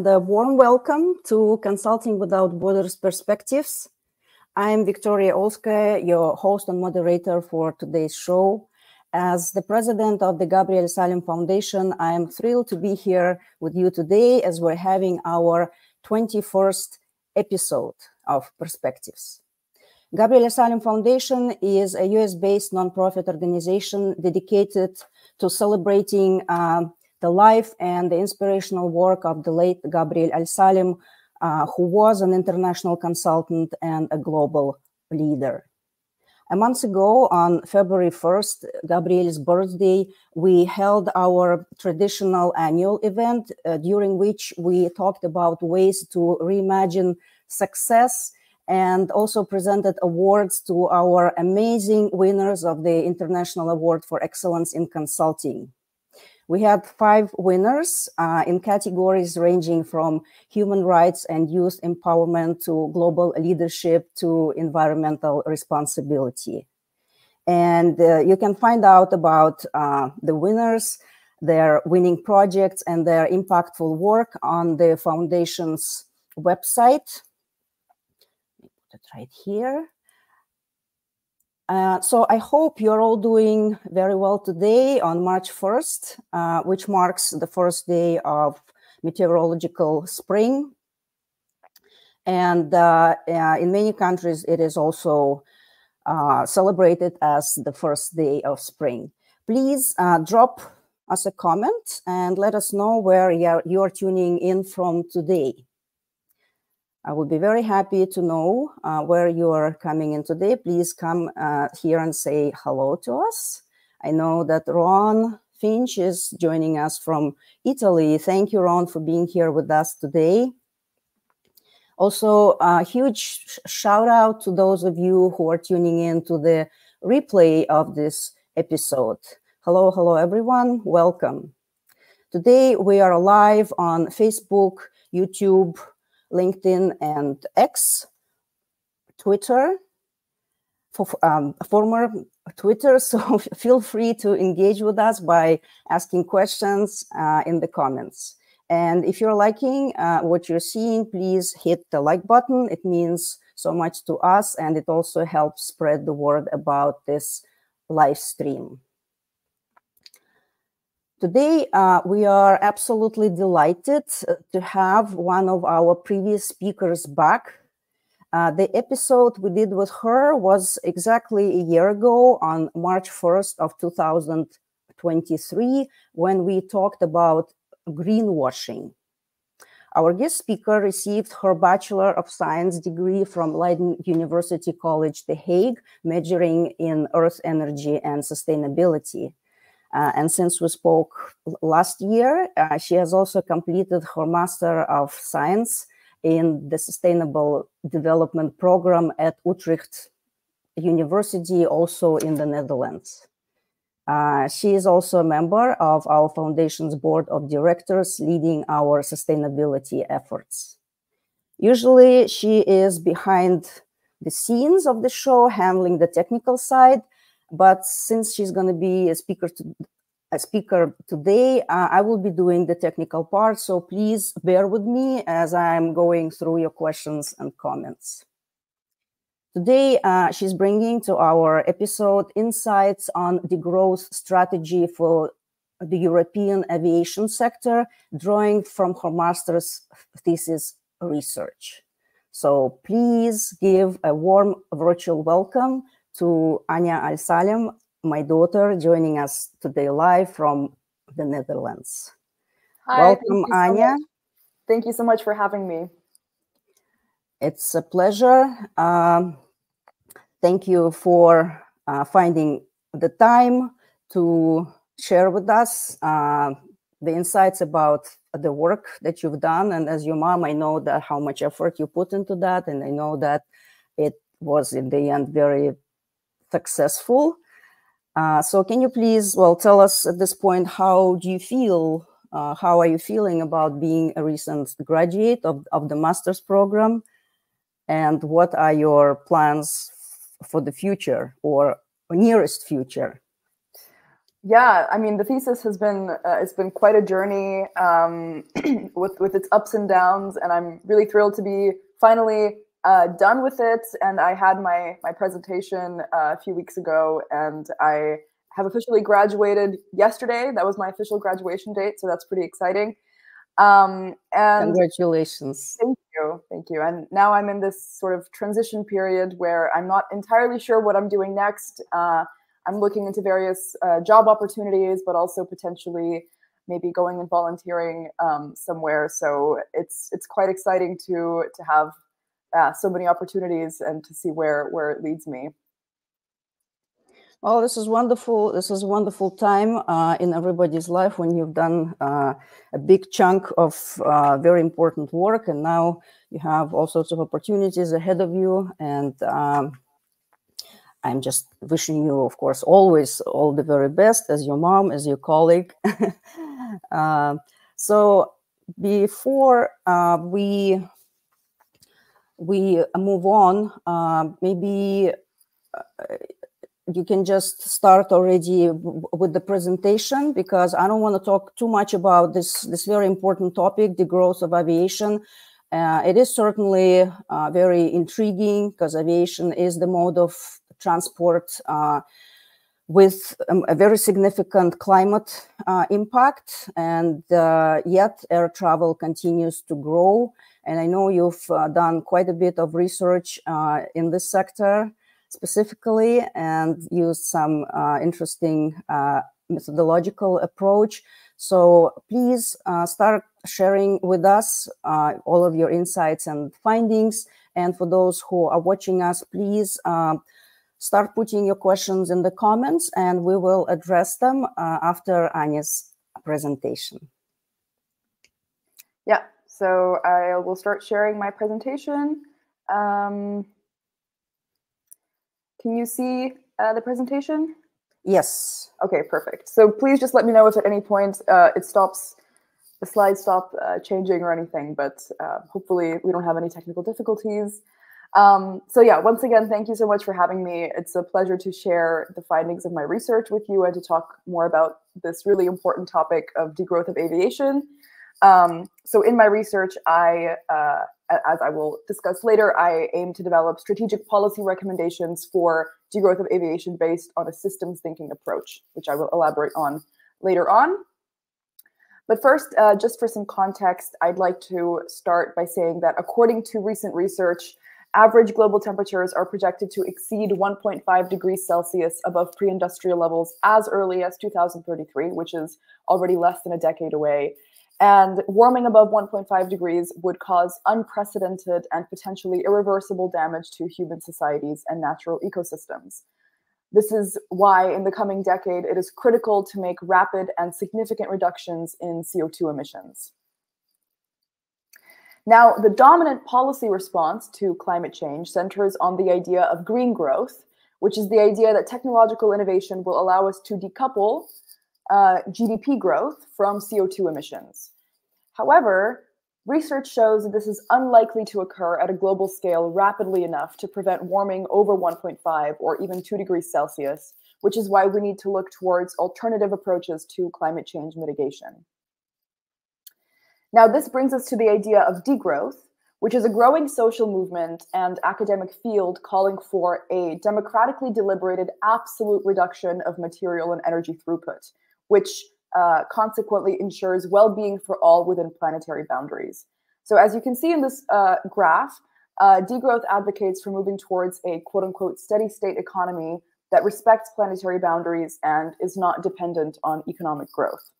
And a warm welcome to Consulting Without Borders Perspectives. I'm Victoria Olskaya, your host and moderator for today's show. As the president of the Gabriel Salem Foundation, I am thrilled to be here with you today as we're having our 21st episode of Perspectives. Gabriel Salem Foundation is a US based nonprofit organization dedicated to celebrating uh, the life and the inspirational work of the late Gabriel Al-Salem, uh, who was an international consultant and a global leader. A month ago, on February 1st, Gabriel's birthday, we held our traditional annual event uh, during which we talked about ways to reimagine success and also presented awards to our amazing winners of the International Award for Excellence in Consulting. We had five winners uh, in categories ranging from human rights and youth empowerment to global leadership to environmental responsibility. And uh, you can find out about uh, the winners, their winning projects, and their impactful work on the foundation's website. Put it right here. Uh, so I hope you're all doing very well today on March 1st, uh, which marks the first day of meteorological spring. And uh, uh in many countries, it is also uh, celebrated as the first day of spring. Please drop us a comment and let us know where you're, you're tuning in from today. I would be very happy to know uh, where you are coming in today. Please come uh, here and say hello to us. I know that Ron Finch is joining us from Italy. Thank you, Ron, for being here with us today. Also, a huge shout out to those of you who are tuning in to the replay of this episode. Hello, hello, everyone. Welcome. Today, we are live on Facebook, YouTube, LinkedIn and X, Twitter, for, um, former Twitter. So feel free to engage with us by asking questions uh, in the comments. And if you're liking uh, what you're seeing, please hit the like button. It means so much to us, and it also helps spread the word about this live stream. Today, uh, we are absolutely delighted uh, to have one of our previous speakers back. Uh, the episode we did with her was exactly a year ago on March 1st of 2023 when we talked about greenwashing. Our guest speaker received her Bachelor of Science degree from Leiden University College, The Hague, majoring in Earth energy and sustainability. Uh, and since we spoke last year, uh, she has also completed her Master of Science in the Sustainable Development Program at Utrecht University, also in the Netherlands. Uh, she is also a member of our foundation's board of directors, leading our sustainability efforts. Usually, she is behind the scenes of the show, handling the technical side, but since she's going to be a speaker to, a speaker today, uh, I will be doing the technical part. So please bear with me as I'm going through your questions and comments. Today, uh, she's bringing to our episode insights on degrowth strategy for the European aviation sector, drawing from her master's thesis research. So please give a warm virtual welcome to Anya Al-Salem, my daughter, joining us today live from the Netherlands. Hi, Welcome, thank Anya. So thank you so much for having me. It's a pleasure. Um, thank you for uh, finding the time to share with us uh, the insights about the work that you've done. And as your mom, I know that how much effort you put into that, and I know that it was in the end very successful. Uh, so can you please, well, tell us at this point, how do you feel, uh, how are you feeling about being a recent graduate of, of the master's program? And what are your plans for the future or nearest future? Yeah, I mean, the thesis has been uh, it's been quite a journey um, with with its ups and downs, and I'm really thrilled to be finally uh, done with it. And I had my my presentation uh, a few weeks ago, and I have officially graduated yesterday. That was my official graduation date, so that's pretty exciting. Um, and congratulations. Thank you, thank you. And now I'm in this sort of transition period where I'm not entirely sure what I'm doing next. Uh, I'm looking into various uh, job opportunities, but also potentially maybe going and volunteering um, somewhere. So it's it's quite exciting to to have uh, so many opportunities and to see where where it leads me. Well, this is wonderful. This is a wonderful time uh, in everybody's life when you've done uh, a big chunk of uh, very important work, and now you have all sorts of opportunities ahead of you. And um, I'm just wishing you, of course, always all the very best as your mom, as your colleague. uh, so before uh, we we move on, uh, maybe uh, you can just start already with the presentation because I don't want to talk too much about this this very important topic, degrowth of aviation. Uh, it is certainly uh, very intriguing because aviation is the mode of transport uh, with um, a very significant climate uh, impact. And uh, yet air travel continues to grow. And I know you've uh, done quite a bit of research uh, in this sector specifically and used some uh, interesting methodological approach. So please start sharing with us all of your insights and findings. And for those who are watching us, please start putting your questions in the comments and we will address them uh, after Anya's presentation. Yeah, so I will start sharing my presentation. Um, can you see uh, the presentation? Yes. Okay, perfect. So please just let me know if at any point uh, it stops, the slides stop uh, changing or anything, but uh, hopefully we don't have any technical difficulties. Um, so yeah, once again, thank you so much for having me. It's a pleasure to share the findings of my research with you and to talk more about this really important topic of degrowth of aviation. Um, so in my research, I, uh, as I will discuss later, I aim to develop strategic policy recommendations for degrowth of aviation based on a systems thinking approach, which I will elaborate on later on. But first, uh, just for some context, I'd like to start by saying that according to recent research, average global temperatures are projected to exceed 1.5 degrees Celsius above pre industrial levels as early as 2033, which is already less than a decade away. And warming above 1.5 degrees would cause unprecedented and potentially irreversible damage to human societies and natural ecosystems. This is why, in the coming decade, it is critical to make rapid and significant reductions in CO2 emissions. Now, the dominant policy response to climate change centers on the idea of green growth, which is the idea that technological innovation will allow us to decouple uh, GDP growth from CO2 emissions. However, research shows that this is unlikely to occur at a global scale rapidly enough to prevent warming over 1.5 or even 2 degrees Celsius, which is why we need to look towards alternative approaches to climate change mitigation. Now, this brings us to the idea of degrowth, which is a growing social movement and academic field calling for a democratically deliberated absolute reduction of material and energy throughput, which uh, consequently ensures well being for all within planetary boundaries. So, as you can see in this uh, graph, uh, degrowth advocates for moving towards a quote unquote steady state economy that respects planetary boundaries and is not dependent on economic growth.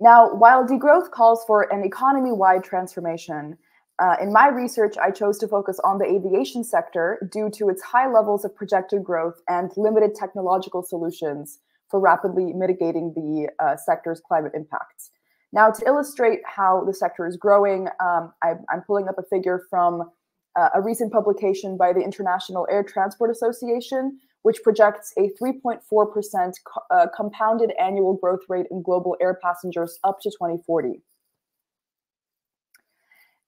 Now, while degrowth calls for an economy wide transformation, uh, in my research, I chose to focus on the aviation sector due to its high levels of projected growth and limited technological solutions for rapidly mitigating the uh, sector's climate impacts. Now, to illustrate how the sector is growing, um, I, am pulling up a figure from uh, a recent publication by the International Air Transport Association, which projects a 3.4% co uh, compounded annual growth rate in global air passengers up to 2040.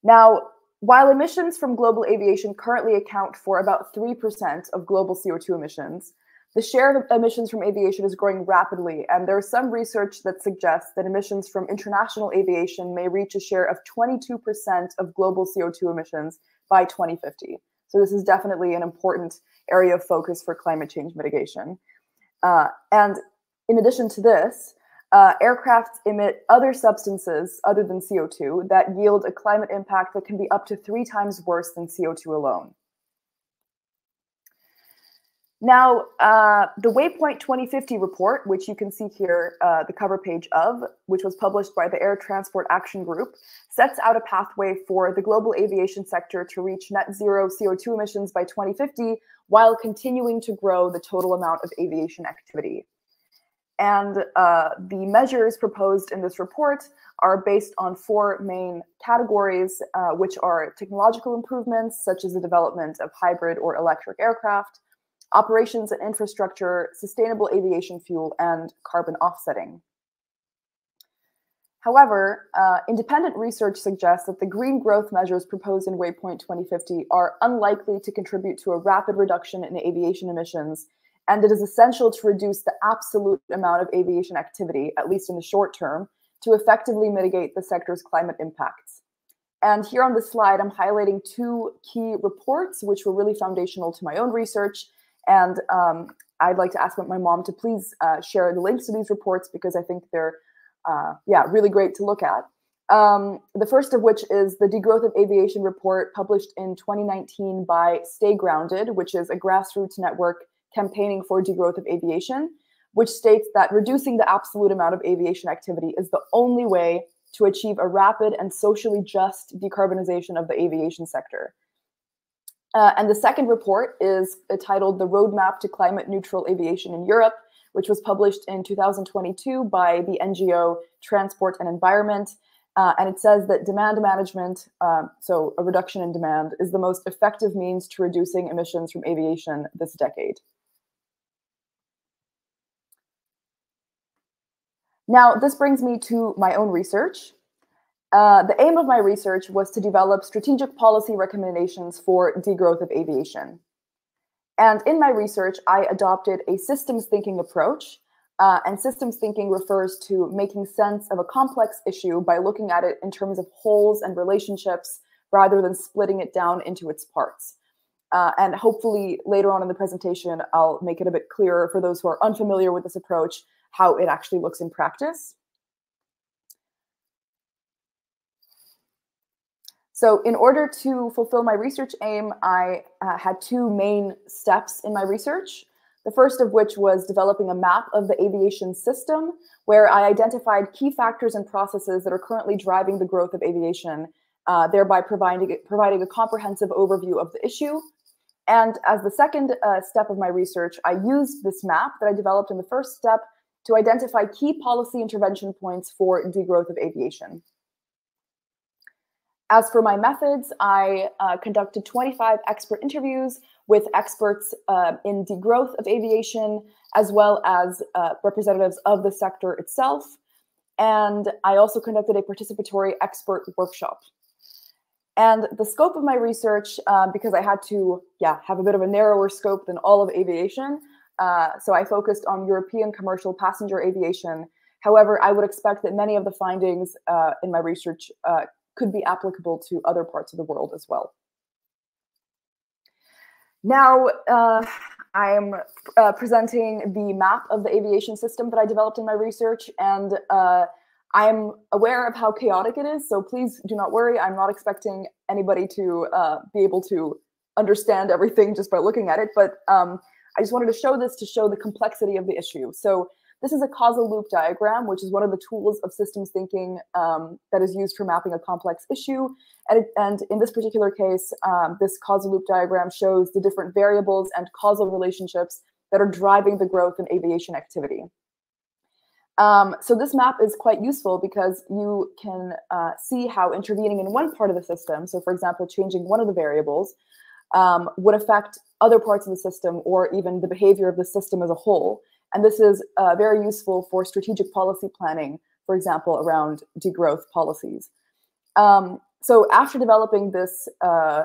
Now, while emissions from global aviation currently account for about 3% of global CO2 emissions, the share of emissions from aviation is growing rapidly, and there's some research that suggests that emissions from international aviation may reach a share of 22% of global CO2 emissions by 2050. So this is definitely an important area of focus for climate change mitigation. Uh, and in addition to this, uh, aircraft emit other substances other than CO2 that yield a climate impact that can be up to three times worse than CO2 alone. Now, uh, the Waypoint 2050 report, which you can see here, uh, the cover page of, which was published by the Air Transport Action Group, sets out a pathway for the global aviation sector to reach net zero CO2 emissions by 2050 while continuing to grow the total amount of aviation activity. And uh, the measures proposed in this report are based on four main categories, uh, which are technological improvements, such as the development of hybrid or electric aircraft, operations and infrastructure, sustainable aviation fuel, and carbon offsetting. However, uh, independent research suggests that the green growth measures proposed in Waypoint 2050 are unlikely to contribute to a rapid reduction in aviation emissions, and it is essential to reduce the absolute amount of aviation activity, at least in the short term, to effectively mitigate the sector's climate impacts. And here on the slide, I'm highlighting two key reports, which were really foundational to my own research and um, I'd like to ask my mom to please uh, share the links to these reports because I think they're, uh, yeah, really great to look at. Um, the first of which is the Degrowth of Aviation report published in 2019 by Stay Grounded, which is a grassroots network campaigning for degrowth of aviation, which states that reducing the absolute amount of aviation activity is the only way to achieve a rapid and socially just decarbonization of the aviation sector. Uh, and the second report is titled The Roadmap to Climate Neutral Aviation in Europe, which was published in 2022 by the NGO Transport and Environment. Uh, and it says that demand management, um, so a reduction in demand, is the most effective means to reducing emissions from aviation this decade. Now, this brings me to my own research. Uh, the aim of my research was to develop strategic policy recommendations for degrowth of aviation. And in my research, I adopted a systems thinking approach. Uh, and systems thinking refers to making sense of a complex issue by looking at it in terms of wholes and relationships rather than splitting it down into its parts. Uh, and hopefully later on in the presentation, I'll make it a bit clearer for those who are unfamiliar with this approach, how it actually looks in practice. So in order to fulfill my research aim, I uh, had two main steps in my research. The first of which was developing a map of the aviation system, where I identified key factors and processes that are currently driving the growth of aviation, uh, thereby providing, providing a comprehensive overview of the issue. And as the second uh, step of my research, I used this map that I developed in the first step to identify key policy intervention points for degrowth of aviation. As for my methods, I uh, conducted 25 expert interviews with experts uh, in degrowth of aviation, as well as uh, representatives of the sector itself. And I also conducted a participatory expert workshop. And the scope of my research, um, because I had to, yeah, have a bit of a narrower scope than all of aviation, uh, so I focused on European commercial passenger aviation. However, I would expect that many of the findings uh, in my research uh, could be applicable to other parts of the world as well. Now, uh, I'm uh, presenting the map of the aviation system that I developed in my research, and uh, I'm aware of how chaotic it is, so please do not worry. I'm not expecting anybody to uh, be able to understand everything just by looking at it, but um, I just wanted to show this to show the complexity of the issue. So this is a causal loop diagram, which is one of the tools of systems thinking um, that is used for mapping a complex issue. And, and in this particular case, um, this causal loop diagram shows the different variables and causal relationships that are driving the growth in aviation activity. Um, so this map is quite useful because you can uh, see how intervening in one part of the system, so for example, changing one of the variables, um, would affect other parts of the system or even the behavior of the system as a whole. And this is uh, very useful for strategic policy planning, for example, around degrowth policies. Um, so after developing this uh,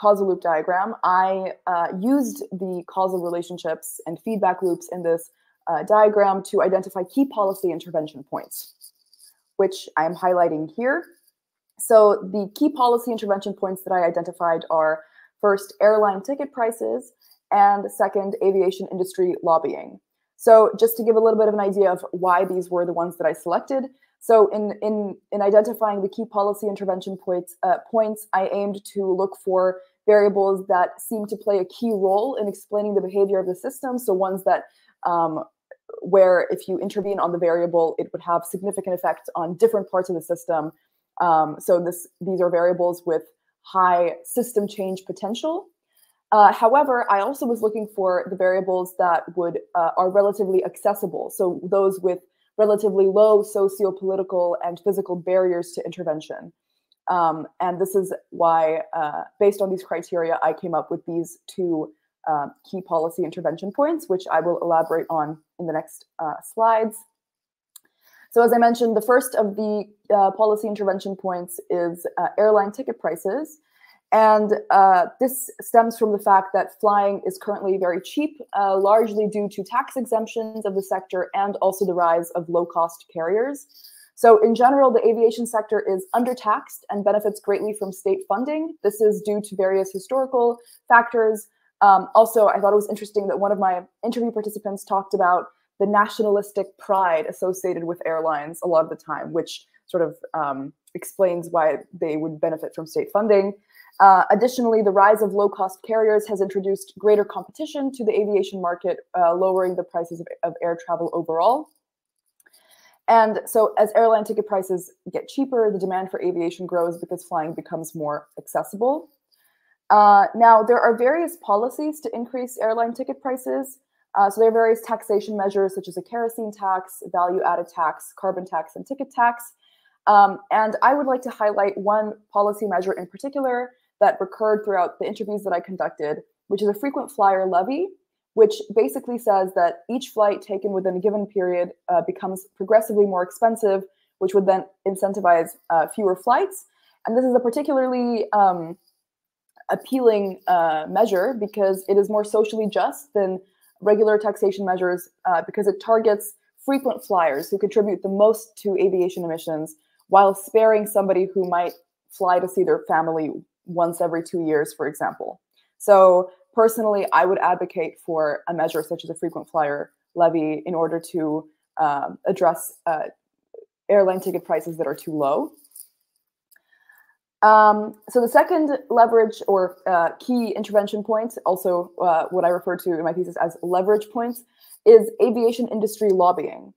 causal loop diagram, I uh, used the causal relationships and feedback loops in this uh, diagram to identify key policy intervention points, which I am highlighting here. So the key policy intervention points that I identified are first, airline ticket prices, and second, aviation industry lobbying. So just to give a little bit of an idea of why these were the ones that I selected. So in, in, in identifying the key policy intervention points, uh, points, I aimed to look for variables that seem to play a key role in explaining the behavior of the system. So ones that um, where if you intervene on the variable, it would have significant effects on different parts of the system. Um, so this these are variables with high system change potential. Uh, however, I also was looking for the variables that would uh, are relatively accessible. So those with relatively low socio-political and physical barriers to intervention. Um, and this is why, uh, based on these criteria, I came up with these two uh, key policy intervention points, which I will elaborate on in the next uh, slides. So as I mentioned, the first of the uh, policy intervention points is uh, airline ticket prices. And uh, this stems from the fact that flying is currently very cheap, uh, largely due to tax exemptions of the sector and also the rise of low-cost carriers. So in general, the aviation sector is undertaxed and benefits greatly from state funding. This is due to various historical factors. Um, also, I thought it was interesting that one of my interview participants talked about the nationalistic pride associated with airlines a lot of the time, which sort of um, explains why they would benefit from state funding. Uh, additionally, the rise of low-cost carriers has introduced greater competition to the aviation market, uh, lowering the prices of, of, air travel overall. And so as airline ticket prices get cheaper, the demand for aviation grows because flying becomes more accessible. Uh, now, there are various policies to increase airline ticket prices. Uh, so there are various taxation measures such as a kerosene tax, value-added tax, carbon tax, and ticket tax. Um, and I would like to highlight one policy measure in particular that recurred throughout the interviews that I conducted, which is a frequent flyer levy, which basically says that each flight taken within a given period uh, becomes progressively more expensive, which would then incentivize uh, fewer flights. And this is a particularly um, appealing uh, measure because it is more socially just than regular taxation measures uh, because it targets frequent flyers who contribute the most to aviation emissions while sparing somebody who might fly to see their family once every two years, for example. So personally, I would advocate for a measure such as a frequent flyer levy in order to um, address uh, airline ticket prices that are too low. Um, so the second leverage or uh, key intervention point, also uh, what I refer to in my thesis as leverage points, is aviation industry lobbying.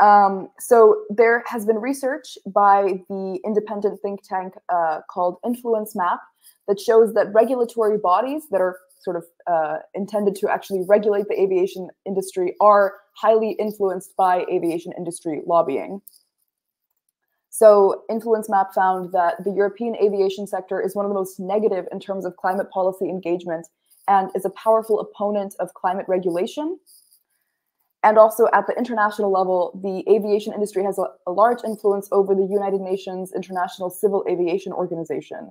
Um, so there has been research by the independent think tank uh, called Influence Map that shows that regulatory bodies that are sort of uh, intended to actually regulate the aviation industry are highly influenced by aviation industry lobbying. So Influence Map found that the European aviation sector is one of the most negative in terms of climate policy engagement and is a powerful opponent of climate regulation. And also at the international level, the aviation industry has a, a large influence over the United Nations International Civil Aviation Organization,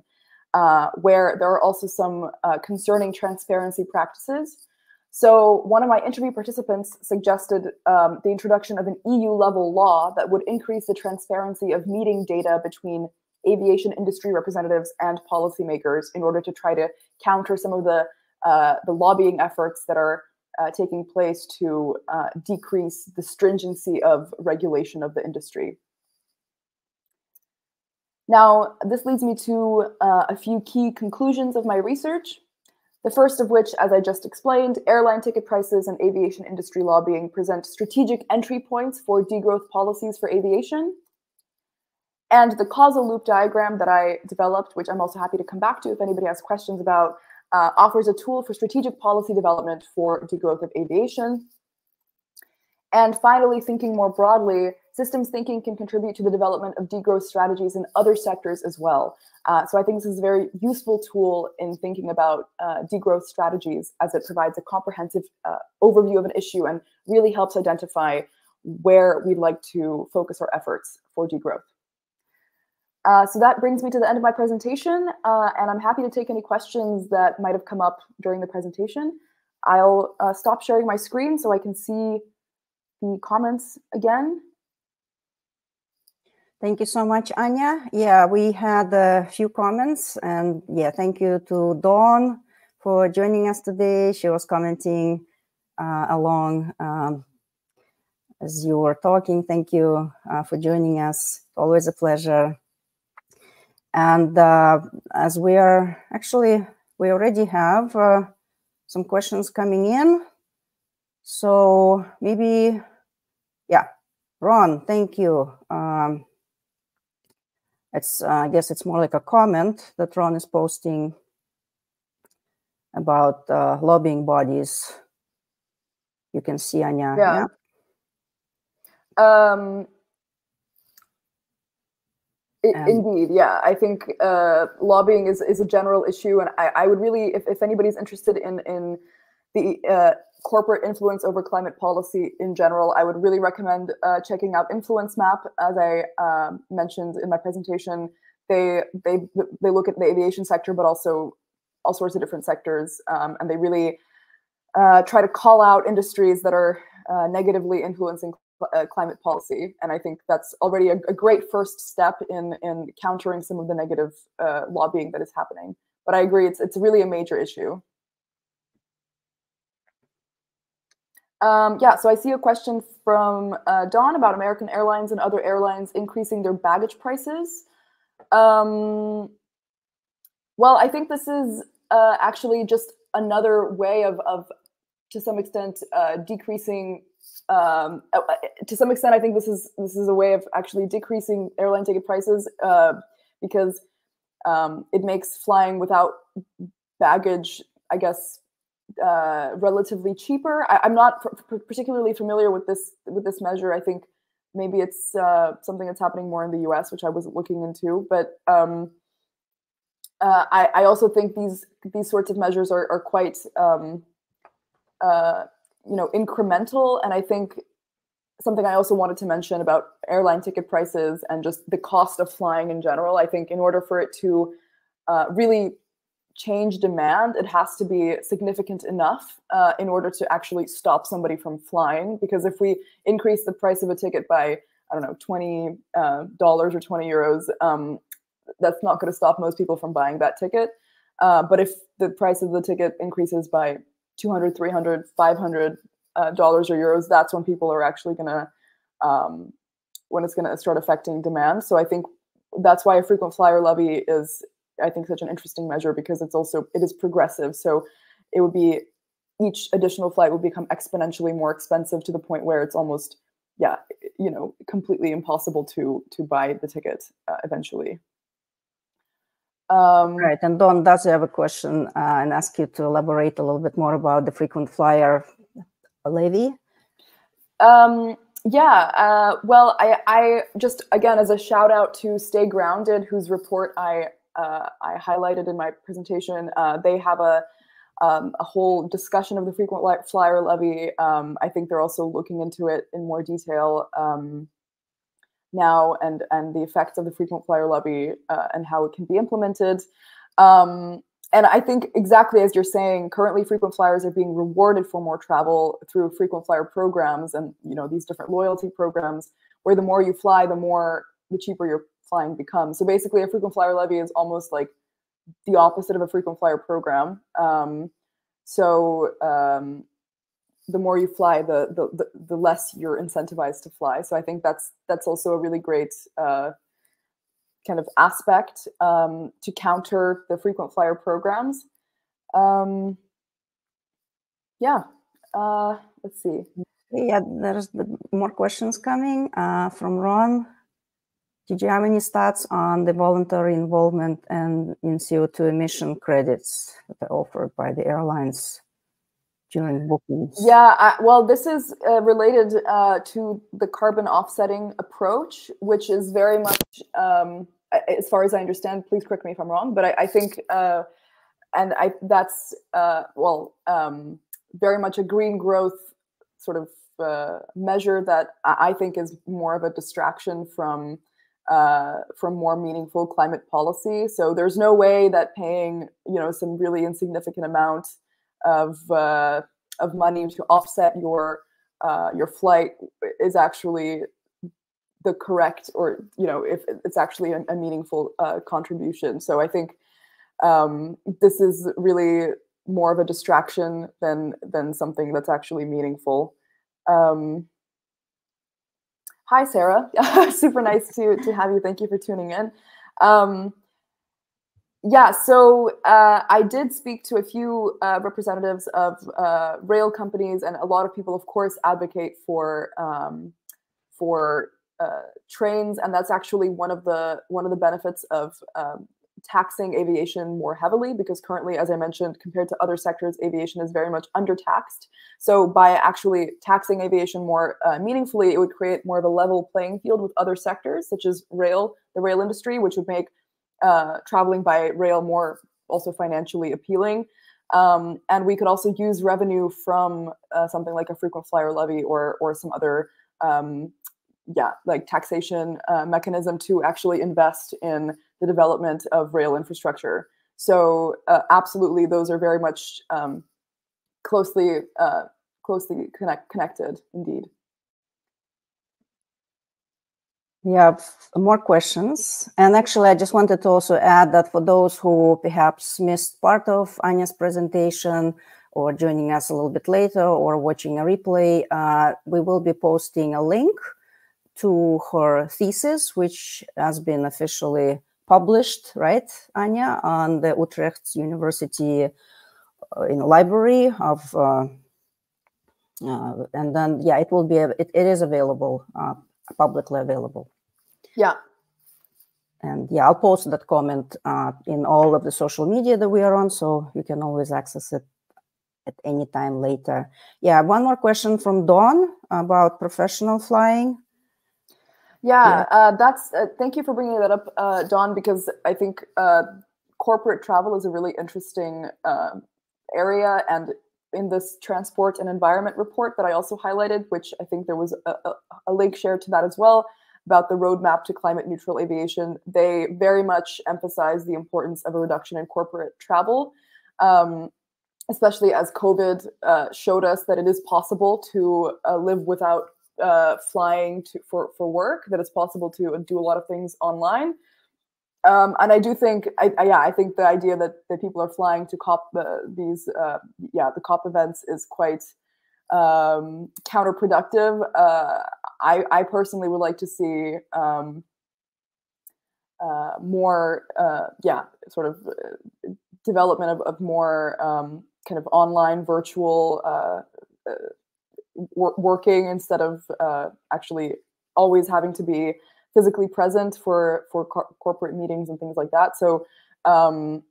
uh, where there are also some uh, concerning transparency practices. So one of my interview participants suggested um, the introduction of an EU level law that would increase the transparency of meeting data between aviation industry representatives and policymakers in order to try to counter some of the uh, the lobbying efforts that are uh, taking place to uh, decrease the stringency of regulation of the industry. Now, this leads me to uh, a few key conclusions of my research. The first of which, as I just explained, airline ticket prices and aviation industry lobbying present strategic entry points for degrowth policies for aviation. And the causal loop diagram that I developed, which I'm also happy to come back to if anybody has questions about, uh, offers a tool for strategic policy development for degrowth of aviation. And finally, thinking more broadly, systems thinking can contribute to the development of degrowth strategies in other sectors as well. Uh, so I think this is a very useful tool in thinking about uh, degrowth strategies as it provides a comprehensive uh, overview of an issue and really helps identify where we'd like to focus our efforts for degrowth. Uh, so that brings me to the end of my presentation, uh, and I'm happy to take any questions that might have come up during the presentation. I'll uh, stop sharing my screen so I can see the comments again. Thank you so much, Anya. Yeah, we had a few comments, and yeah, thank you to Dawn for joining us today. She was commenting uh, along um, as you were talking. Thank you uh, for joining us. Always a pleasure. And uh, as we are actually, we already have uh, some questions coming in. So maybe, yeah, Ron, thank you. Um, it's, uh, I guess it's more like a comment that Ron is posting about uh, lobbying bodies. You can see Anya. Yeah. yeah? Um, it, indeed, yeah. I think uh, lobbying is, is a general issue, and I, I would really, if, if anybody's interested in in the uh, corporate influence over climate policy in general, I would really recommend uh, checking out Influence Map. As I um, mentioned in my presentation, they they they look at the aviation sector, but also all sorts of different sectors, um, and they really uh, try to call out industries that are uh, negatively influencing uh, climate policy. And I think that's already a, a, great first step in in countering some of the negative uh, lobbying that is happening. But I agree, it's it's really a major issue. Um, yeah, so I see a question from uh, Dawn about American Airlines and other airlines increasing their baggage prices. Um, well, I think this is uh, actually just another way of, of to some extent, uh, decreasing. Um, uh, to some extent, I think this is this is a way of actually decreasing airline ticket prices uh, because um, it makes flying without baggage, I guess, uh, relatively cheaper. I, am not particularly familiar with this with this measure. I think maybe it's uh, something that's happening more in the U.S., which I wasn't looking into. But um, uh, I, I, also think these these sorts of measures are, are quite um, uh, you know incremental, and I think something I also wanted to mention about airline ticket prices and just the cost of flying in general. I think in order for it to uh, really change demand, it has to be significant enough uh, in order to actually stop somebody from flying. Because if we increase the price of a ticket by I don't know twenty uh, dollars or twenty euros, um, that's not going to stop most people from buying that ticket. Uh, but if the price of the ticket increases by 200, 300, 500 uh, dollars or euros, that's when people are actually going to, um, when it's going to start affecting demand. So I think that's why a frequent flyer levy is, I think, such an interesting measure because it's also, it is progressive. So it would be, each additional flight would become exponentially more expensive to the point where it's almost, yeah, you know, completely impossible to to buy the ticket uh, eventually. Um, right, and Dawn does have a question uh, and ask you to elaborate a little bit more about the frequent flyer levy. Um, yeah, uh, well, I, I, just again as a shout out to Stay Grounded, whose report I uh, I highlighted in my presentation. Uh, they have a um, a whole discussion of the frequent flyer levy. Um, I think they're also looking into it in more detail. Now and and the effects of the frequent flyer levy uh, and how it can be implemented. Um, and I think exactly as you're saying, currently frequent flyers are being rewarded for more travel through frequent flyer programs and you know these different loyalty programs where the more you fly, the more the cheaper your flying becomes. So basically, a frequent flyer levy is almost like the opposite of a frequent flyer program. Um, so um, the more you fly, the, the, the the less you're incentivized to fly. So I think that's that's also a really great uh, kind of aspect um, to counter the frequent flyer programs. Um, yeah, uh, let's see. Yeah, there's more questions coming uh, from Ron. Did you have any stats on the voluntary involvement and in CO2 emission credits that are offered by the airlines? During bookings? Yeah, I, well, this is uh, related uh, to the carbon offsetting approach, which is very much, um, as far as I understand, please correct me if I'm wrong, but I, I think, uh, and I that's, uh, well, um, very much a green growth sort of uh, measure that I think is more of a distraction from uh, from more meaningful climate policy. So there's no way that paying you know some really insignificant amount of uh, of money to offset your uh, your flight is actually the correct or you know if it's actually a, a meaningful uh, contribution. So I think um, this is really more of a distraction than than something that's actually meaningful. Um, hi, Sarah. Super nice to to have you. Thank you for tuning in. Um, yeah, so uh, I did speak to a few uh, representatives of uh, rail companies, and a lot of people, of course, advocate for um, for uh, trains, and that's actually one of the one of the benefits of um, taxing aviation more heavily because currently, as I mentioned, compared to other sectors, aviation is very much undertaxed. So by actually taxing aviation more uh, meaningfully, it would create more of a level playing field with other sectors, such as rail, the rail industry, which would make uh, traveling by rail more also financially appealing. Um, and we could also use revenue from uh, something like a frequent flyer levy or or some other um, yeah like taxation uh, mechanism to actually invest in the development of rail infrastructure. So uh, absolutely, those are very much um, closely uh, closely connect, connected indeed. We have more questions. And actually, I just wanted to also add that for those who perhaps missed part of Anya's presentation or joining us a little bit later or watching a replay, uh, we will be posting a link to her thesis, which has been officially published, right, Anya, on the Utrecht University uh, in library of, uh, uh, and then yeah, it will be it, it is available, uh, publicly available. Yeah. And yeah, I'll post that comment uh, in all of the social media that we are on, so you can always access it at any time later. Yeah, one more question from Dawn about professional flying. Yeah, yeah. Uh, that's. Uh, thank you for bringing that up, uh, Dawn, because I think uh, corporate travel is a really interesting um, area, and in this transport and environment report that I also highlighted, which I think there was a, a, a link shared to that as well about the roadmap to climate neutral aviation. They very much emphasize the importance of a reduction in corporate travel. Um, especially as COVID uh, showed us that it is possible to uh, live without uh, flying to, for for work that it's possible to do a lot of things online um, and I do think, I, I, yeah, I think the idea that, that people are flying to COP uh, these, uh, yeah, the COP events is quite um, counterproductive. Uh, I, I personally would like to see um, uh, more, uh, yeah, sort of uh, development of, of more um, kind of online virtual working instead of uh, actually always having to be physically present for for co- corporate meetings and things like that. So um,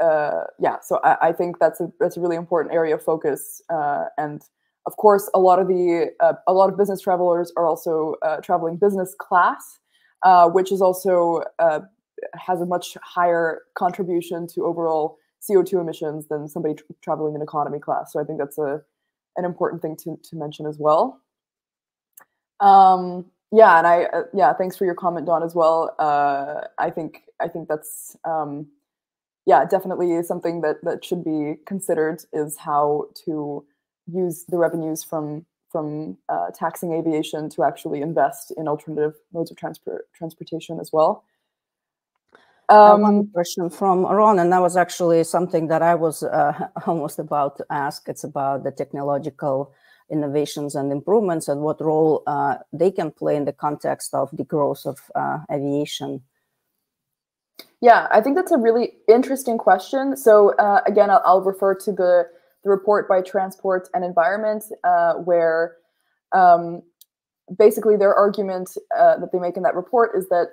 uh, yeah, so I, I, think that's a that's a really important area of focus. Uh, and of course, a lot of the uh, a lot of business travelers are also uh, traveling business class, uh, which is also has a much higher contribution to overall CO2 emissions than somebody tra- traveling in economy class. So I think that's a an important thing to, to mention as well. Um, yeah, and I uh, yeah, thanks for your comment, Dawn, as well. Uh, I think I think that's um, yeah, definitely something that that should be considered is how to use the revenues from from uh, taxing aviation to actually invest in alternative modes of transport transportation as well. Um, one question from Ron, and that was actually something that I was uh, almost about to ask. It's about the technological innovations and improvements and what role uh, they can play in the context of degrowth of uh, aviation. Yeah, I think that's a really interesting question. So uh, again, I'll, I'll, refer to the, the report by Transport and Environment, uh, where um, basically their argument uh, that they make in that report is that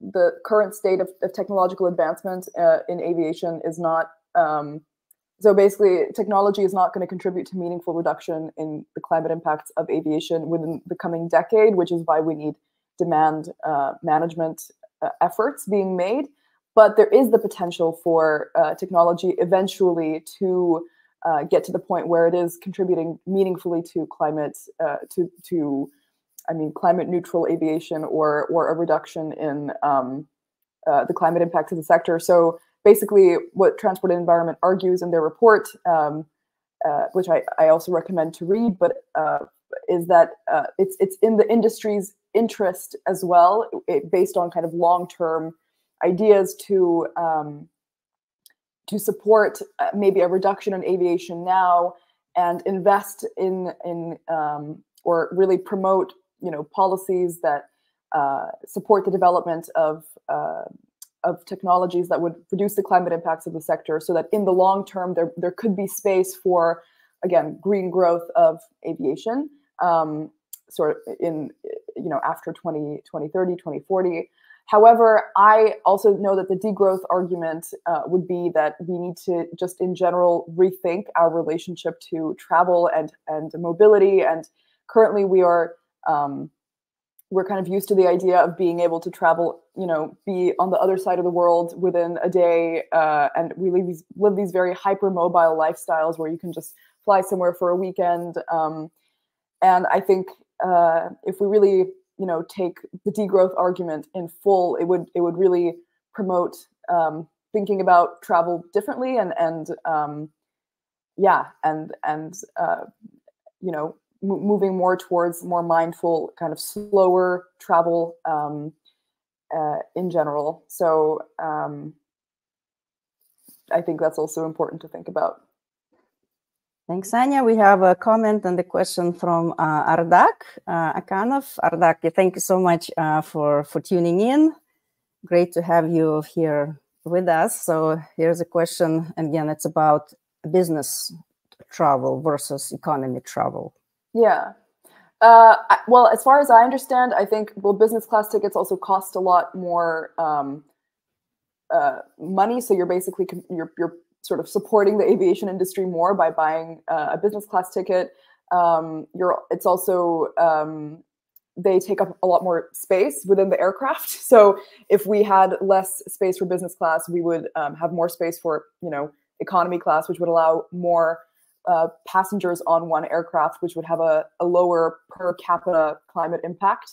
the current state of, of technological advancement uh, in aviation is not um, so basically technology is not going to contribute to meaningful reduction in the climate impacts of aviation within the coming decade which is why we need demand uh, management uh, efforts being made but there is the potential for uh, technology eventually to uh, get to the point where it is contributing meaningfully to climate uh, to to I mean, climate neutral aviation or or a reduction in um, uh, the climate impacts of the sector. So basically, what Transport and Environment argues in their report, um, uh, which I, I also recommend to read, but uh, is that uh, it's it's in the industry's interest as well, it, based on kind of long term ideas to um, to support uh, maybe a reduction in aviation now and invest in in um, or really promote you know policies that uh, support the development of uh, of technologies that would reduce the climate impacts of the sector so that in the long term there, there could be space for again green growth of aviation um, sort of in you know after 20, 2030 2040 however i also know that the degrowth argument uh, would be that we need to just in general rethink our relationship to travel and and mobility. And currently we are um, we're kind of used to the idea of being able to travel, you know, be on the other side of the world within a day, uh, and we live these live these very hyper mobile lifestyles where you can just fly somewhere for a weekend. Um, and I think uh, if we really, you know, take the degrowth argument in full, it would it would really promote um, thinking about travel differently and and um, yeah, and and uh, you know moving more towards more mindful, kind of slower travel um, uh, in general. So um, I think that's also important to think about. Thanks, Anya. We have a comment and a question from uh, Ardak uh, Akanov. Ardak, thank you so much uh, for, for tuning in. Great to have you here with us. So here's a question. Again, it's about business travel versus economy travel. Yeah. Uh, well, as far as I understand, I think well, business class tickets also cost a lot more um, uh, money. So you're basically you're you're sort of supporting the aviation industry more by buying uh, a business class ticket. Um, you're it's also um, they take up a lot more space within the aircraft. So if we had less space for business class, we would um, have more space for you know economy class, which would allow more uh, passengers on one aircraft, which would have a, a lower per capita climate impact.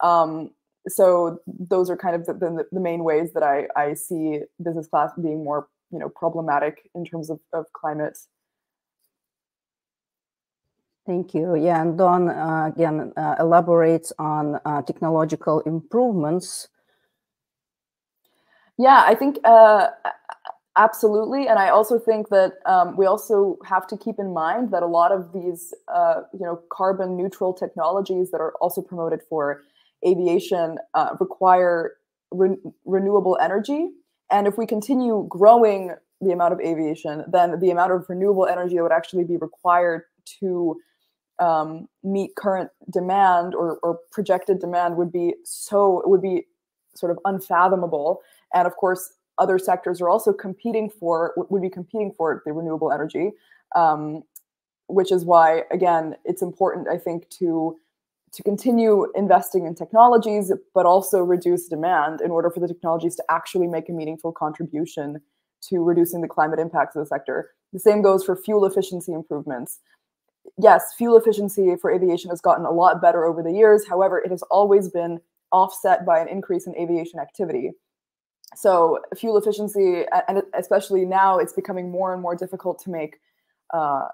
Um, so those are kind of the, the, the, main ways that I, I see business class being more you know problematic in terms of, of climate. Thank you. Yeah, and Dawn uh, again uh, elaborates on uh, technological improvements. Yeah, I think uh, Absolutely, and I also think that um, we also have to keep in mind that a lot of these, uh, you know, carbon neutral technologies that are also promoted for aviation uh, require re renewable energy. And if we continue growing the amount of aviation, then the amount of renewable energy that would actually be required to um, meet current demand or, or projected demand would be so would be sort of unfathomable. And of course, other sectors are also competing for would be competing for the renewable energy um, which is why again it's important i think to to continue investing in technologies but also reduce demand in order for the technologies to actually make a meaningful contribution to reducing the climate impacts of the sector. The same goes for fuel efficiency improvements. Yes fuel efficiency for aviation has gotten a lot better over the years. However it has always been offset by an increase in aviation activity so fuel efficiency, and especially now, it's becoming more and more difficult to make uh,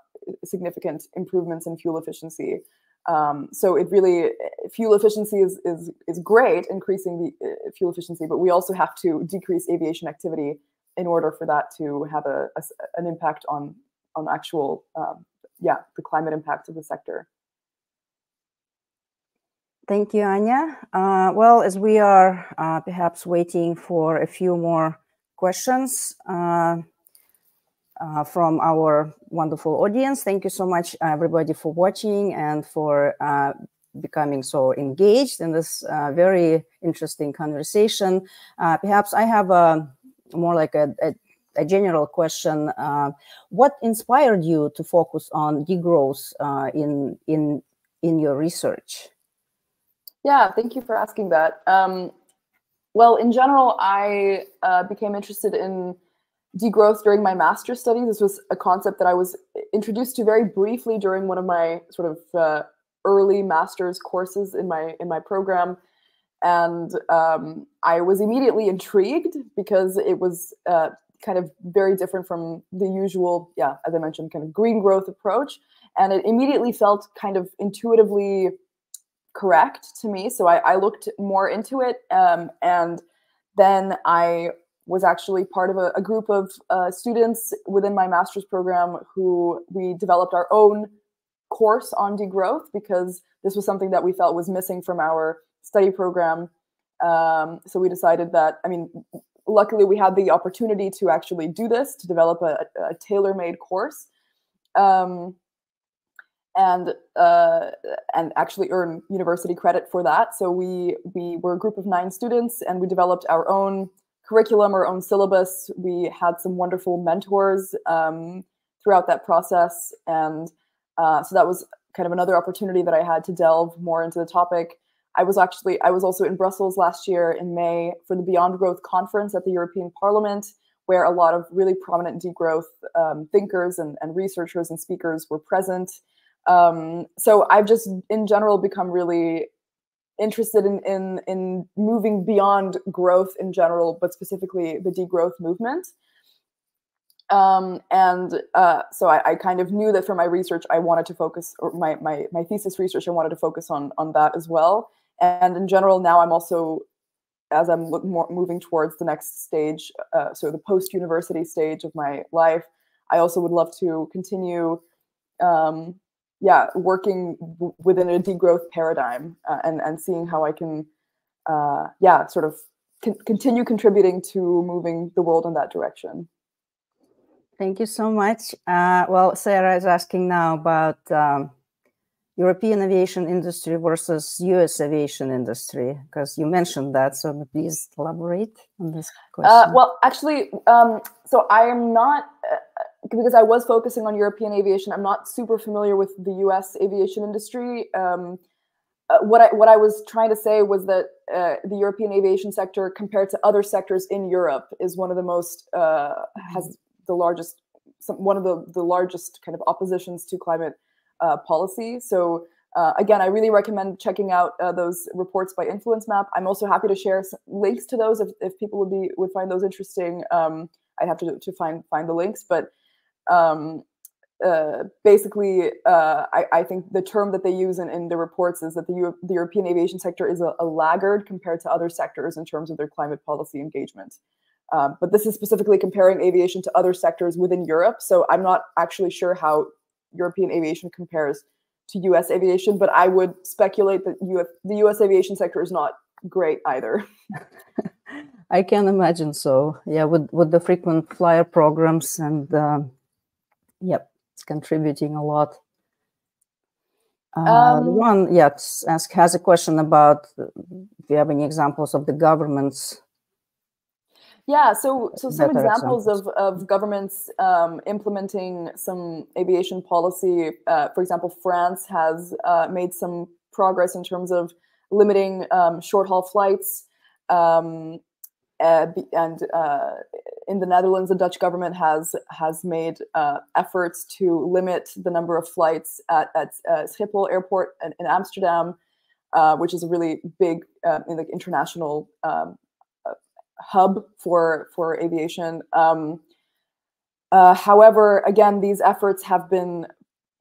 significant improvements in fuel efficiency. Um, so it really fuel efficiency is is is great, increasing the uh, fuel efficiency, but we also have to decrease aviation activity in order for that to have a, a an impact on on actual um, yeah the climate impact of the sector. Thank you, Anya. Uh, well, as we are uh, perhaps waiting for a few more questions uh, uh from our wonderful audience, thank you so much, everybody, for watching and for uh, becoming so engaged in this uh, very interesting conversation. perhaps I have a more like a, a, a general question. what inspired you to focus on degrowth in in in your research? Yeah, thank you for asking that. Um, well, in general, I uh, became interested in degrowth during my master's studies. This was a concept that I was introduced to very briefly during one of my sort of uh, early master's courses in my in my program, and um, I was immediately intrigued because it was uh, kind of very different from the usual, yeah, as I mentioned, kind of green growth approach, and it immediately felt kind of intuitively correct to me. So I, I looked more into it, um, and then I was actually part of a, a group of uh, students within my master's program who we developed our own course on degrowth because this was something that we felt was missing from our study program. Um, so we decided that, I mean, luckily we had the opportunity to actually do this, to develop a, a tailor-made course. Um, and uh, and actually earn university credit for that. So we we were a group of nine students, and we developed our own curriculum, our own syllabus. We had some wonderful mentors um, throughout that process, and uh, so that was kind of another opportunity that I had to delve more into the topic. I was actually I was also in Brussels last year in May for the Beyond Growth conference at the European Parliament, where a lot of really prominent degrowth um, thinkers and, and researchers and speakers were present. Um, so I've just in general become really interested in, in in moving beyond growth in general, but specifically the degrowth movement. Um, and uh, so I, I, kind of knew that for my research, I wanted to focus, or my, my, my thesis research, I wanted to focus on, on that as well. And in general, now I'm also, as I'm more, moving towards the next stage, uh, so the post-university stage of my life, I also would love to continue um, yeah, working within a degrowth paradigm uh, and and seeing how I can, uh, yeah, sort of con continue contributing to moving the world in that direction. Thank you so much. Uh, well, Sarah is asking now about um, European aviation industry versus U.S. aviation industry, because you mentioned that. So please elaborate on this uh, question. well, actually, um, so I am not because I was focusing on European aviation, I'm not super familiar with the U.S. aviation industry. Um, uh, what I what I was trying to say was that uh, the European aviation sector, compared to other sectors in Europe, is one of the most uh, has mm-hmm. the largest some, one of the the largest kind of oppositions to climate uh, policy. So. Uh, again, I really recommend checking out uh, those reports by InfluenceMap. I'm also happy to share links to those if, if people would be would find those interesting. Um, I'd have to, to find find the links, but um, uh, basically, uh, I, I, think the term that they use in, in the reports is that the, Euro the European aviation sector is a, a, laggard compared to other sectors in terms of their climate policy engagement. Um, but this is specifically comparing aviation to other sectors within Europe. So I'm not actually sure how European aviation compares to US aviation, but I would speculate that Uf the US aviation sector is not great either. I can imagine so. Yeah, with, with the frequent flyer programs and um, Yep, it's contributing a lot. Uh, um, one, yeah, ask, has a question about uh, if you have any examples of the governments. Yeah, so so some examples, examples, of, of governments um, implementing some aviation policy. Uh, for example, France has uh, made some progress in terms of limiting um, short haul flights. Um, uh, and uh, in the Netherlands, the Dutch government has has made uh, efforts to limit the number of flights at, at uh, Schiphol Airport in, in Amsterdam, uh, which is a really big uh, in the international um, hub for for aviation. Um, however, again, these efforts have been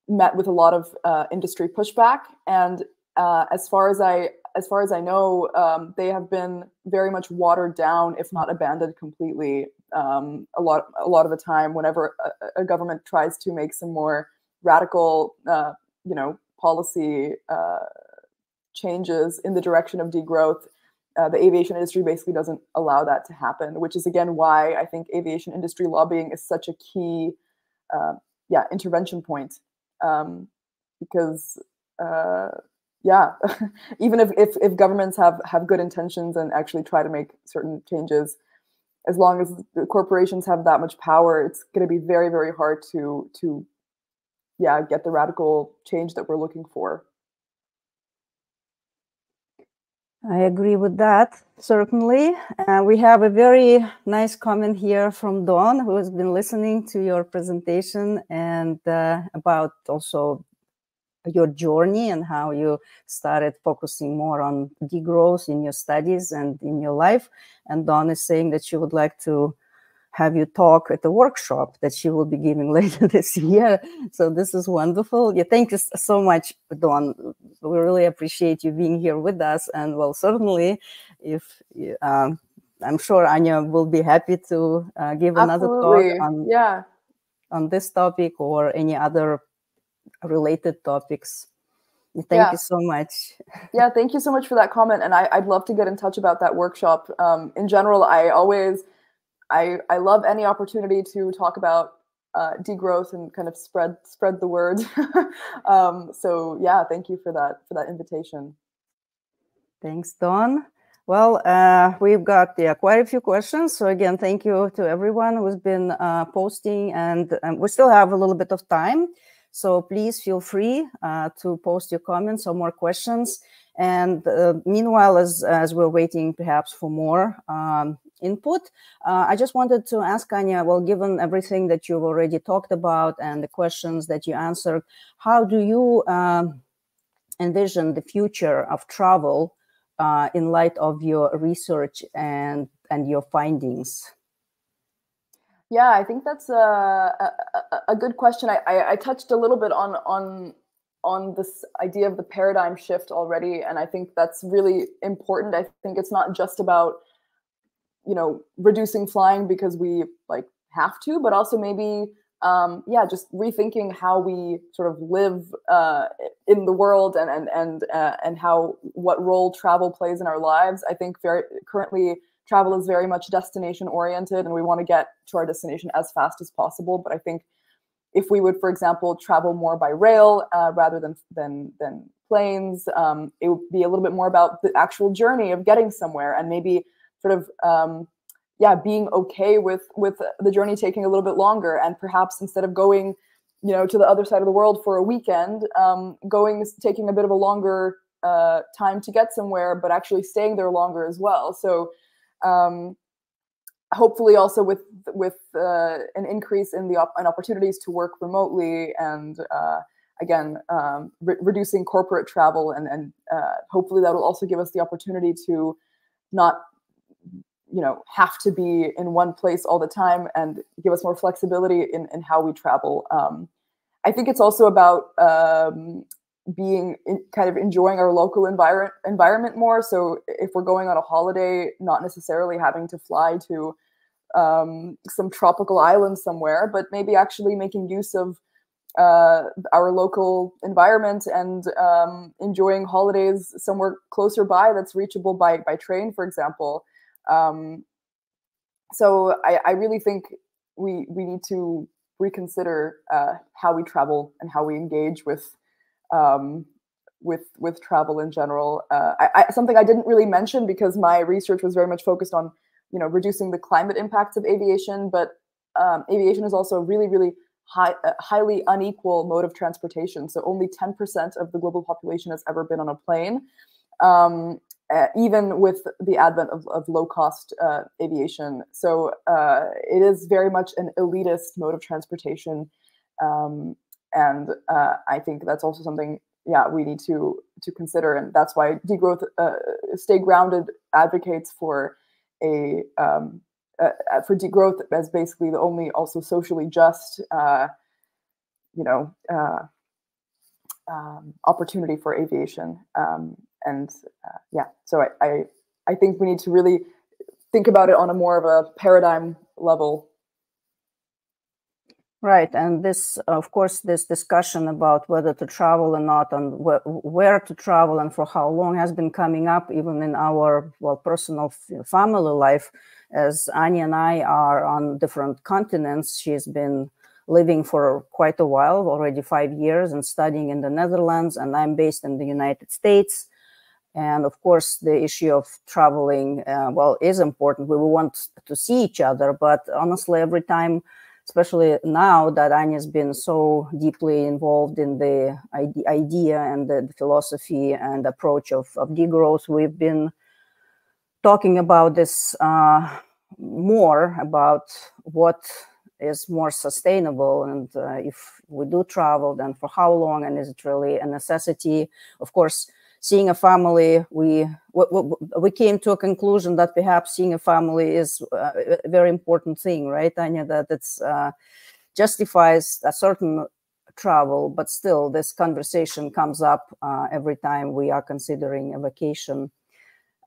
met with a lot of industry pushback, and as far as I as far as I know, um, they have been very much watered down, if not abandoned completely. Um, a lot, a lot of the time, whenever a, a government tries to make some more radical, uh, you know, policy uh, changes in the direction of degrowth, uh, the aviation industry basically doesn't allow that to happen. Which is again why I think aviation industry lobbying is such a key, uh, yeah, intervention point, um, because uh, yeah, even if, if, if governments have, have good intentions and actually try to make certain changes, as long as the corporations have that much power, it's going to be very, very hard to, to, yeah, get the radical change that we're looking for. I agree with that, certainly. Uh, we have a very nice comment here from Dawn, who has been listening to your presentation and uh, about also your journey and how you started focusing more on degrowth in your studies and in your life. And Dawn is saying that she would like to have you talk at the workshop that she will be giving later this year. So this is wonderful. Yeah, thank you so much, Dawn. We really appreciate you being here with us. And well, certainly, if um, I'm sure Anya will be happy to uh, give another talk on yeah on this topic or any other related topics. Thank Yeah. you so much. yeah thank you so much for that comment and I, i'd love to get in touch about that workshop um, in general i always i i love any opportunity to talk about uh, degrowth and kind of spread spread the word um, so yeah thank you for that for that invitation Thanks, Dawn. Well, uh, we've got yeah, quite a few questions. So again, thank you to everyone who's been uh, posting, and um, we still have a little bit of time. So please feel free uh, to post your comments or more questions. And uh, meanwhile, as as we're waiting perhaps for more um, input, uh, I just wanted to ask Anya. Well, given everything that you've already talked about and the questions that you answered, how do you um, envision the future of travel uh, in light of your research and and your findings? Yeah, I think that's a, a, a- good question. I, I, I touched a little bit on on on this idea of the paradigm shift already, and I think that's really important. I think it's not just about you know reducing flying because we like have to, but also maybe um, yeah, just rethinking how we sort of live uh, in the world and and and uh, and how what role travel plays in our lives. I think very currently travel is very much destination oriented and we want to get to our destination as fast as possible. But i think if we would for example travel more by rail uh, rather than than than planes um, it would be a little bit more about the actual journey of getting somewhere and maybe sort of um, yeah being okay with with the journey taking a little bit longer and perhaps instead of going you know to the other side of the world for a weekend um, going taking a bit of a longer uh, time to get somewhere but actually staying there longer as well. So um, hopefully also with with uh, an increase in the op- in opportunities to work remotely and uh, again um, re- reducing corporate travel and and uh, hopefully that will also give us the opportunity to not you know have to be in one place all the time and give us more flexibility in, in how we travel. Um, i think it's also about um, being in, kind of enjoying our local environment environment more. So if we're going on a holiday, not necessarily having to fly to um, some tropical island somewhere, but maybe actually making use of uh, our local environment and um, enjoying holidays somewhere closer by that's reachable by by train, for example. Um, so I, I really think we we need to reconsider uh, how we travel and how we engage with um, with with travel in general. Uh, I, I, something I didn't really mention because my research was very much focused on you know reducing the climate impacts of aviation, but um, aviation is also a really really high, uh, highly unequal mode of transportation. So only 10% of the global population has ever been on a plane. Um, uh, even with the advent of, of low cost uh, aviation. So uh, it is very much an elitist mode of transportation. Um, and uh, I think that's also something, yeah, we need to to consider, and that's why degrowth, uh, Stay Grounded advocates for a um, uh, for degrowth as basically the only also socially just, you know, um, opportunity for aviation. Um, and yeah, so I, I I think we need to really think about it on a more of a paradigm level Right, and this, of course, this discussion about whether to travel or not, and wh where to travel and for how long, has been coming up even in our well personal family life. As Annie and I are on different continents, she's been living for quite a while, already five years, and studying in the Netherlands, and I'm based in the United States. And of course, the issue of traveling, uh, well, is important. We want to see each other, but honestly, every time especially now that Anya's been so deeply involved in the idea and the philosophy and approach of, of degrowth, we've been talking about this uh, more about what is more sustainable and uh, if we do travel then for how long and is it really a necessity? Of course seeing a family we we came to a conclusion that perhaps seeing a family is uh, a very important thing right Anya that it's uh, justifies a certain travel but still this conversation comes up uh, every time we are considering a vacation.